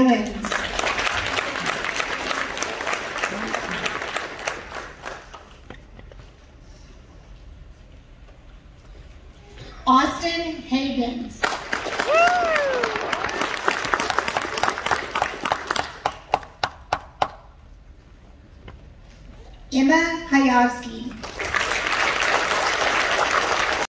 wins. Austin Havens. Emma Hayovsky.